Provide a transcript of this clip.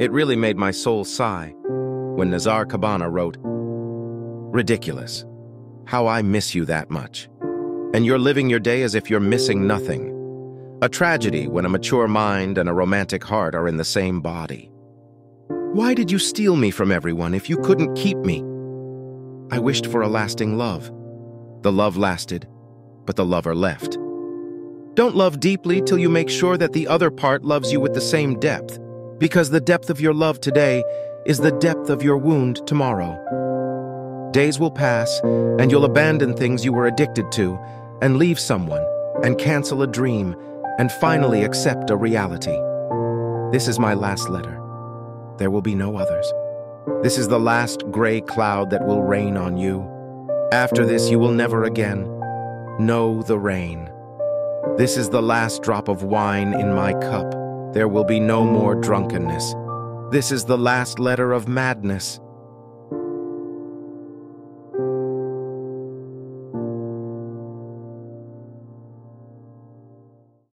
It really made my soul sigh when Nizar Qabbani wrote, Ridiculous. How I miss you that much. And you're living your day as if you're missing nothing. A tragedy when a mature mind and a romantic heart are in the same body. Why did you steal me from everyone if you couldn't keep me? I wished for a lasting love. The love lasted, but the lover left. Don't love deeply till you make sure that the other part loves you with the same depth because the depth of your love today is the depth of your wound tomorrow. Days will pass, and you'll abandon things you were addicted to, and leave someone, and cancel a dream, and finally accept a reality. This is my last letter. There will be no others. This is the last gray cloud that will rain on you. After this, you will never again know the rain. This is the last drop of wine in my cup. There will be no more drunkenness. This is the last letter of madness.